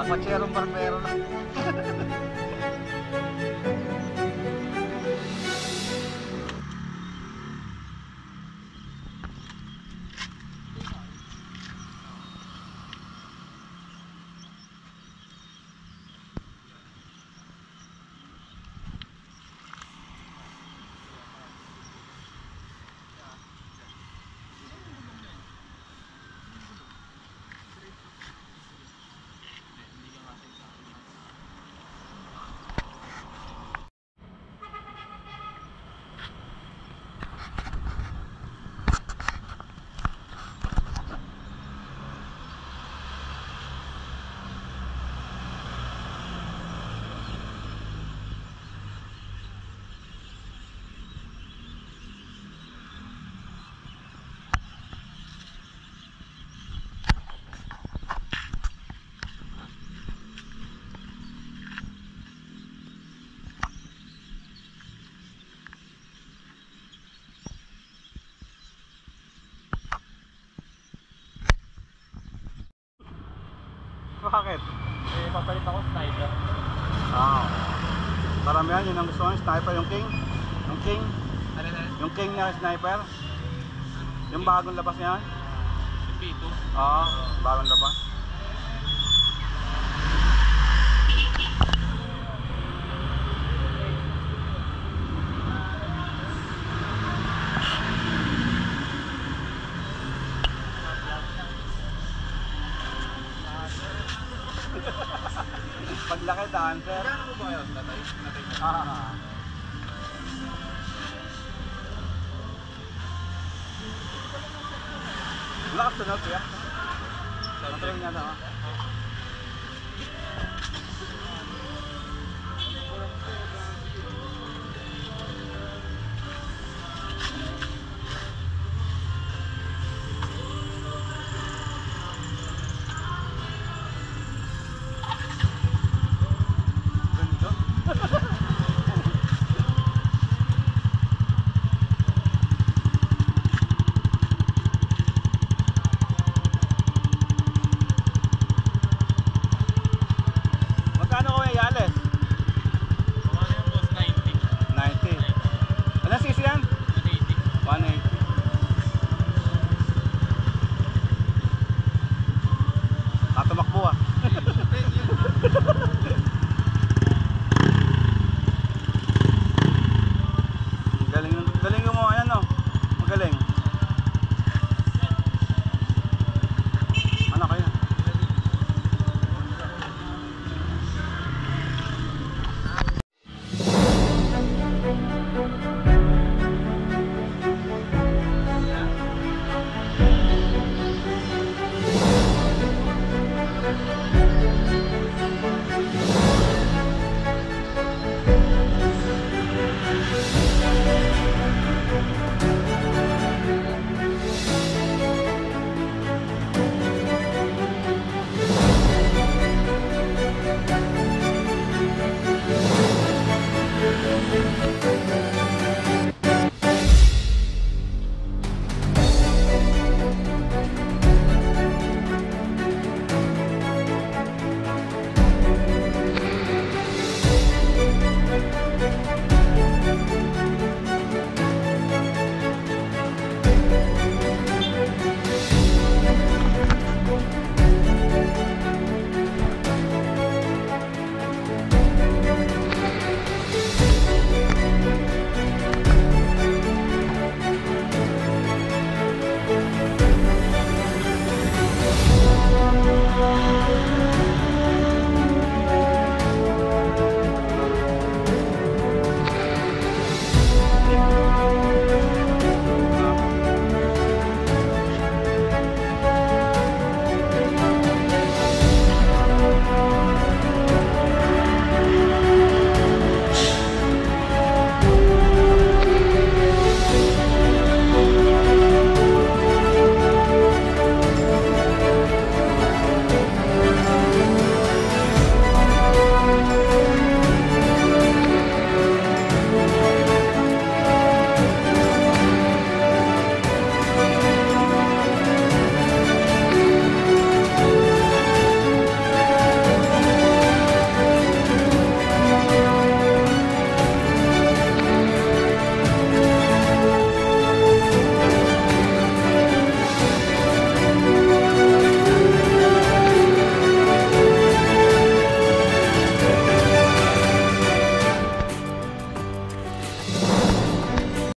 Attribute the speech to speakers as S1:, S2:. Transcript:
S1: Ako chair ang barbero. Bakit?
S2: Eh, papalit ako sniper.
S1: Ah. Paramihan yun ang gusto ng sniper, yung king. Yung king.
S2: Ano na?
S1: Yung king na sniper. Yung bagong labas niya.
S2: Yung P2.
S1: Oo, bagong labas. Paglaki daan, sir.
S2: Kano mo ba yun? Natay? Natay na.
S1: Ah. Wala ka sunod, kuya. Natuloy niya na, ah.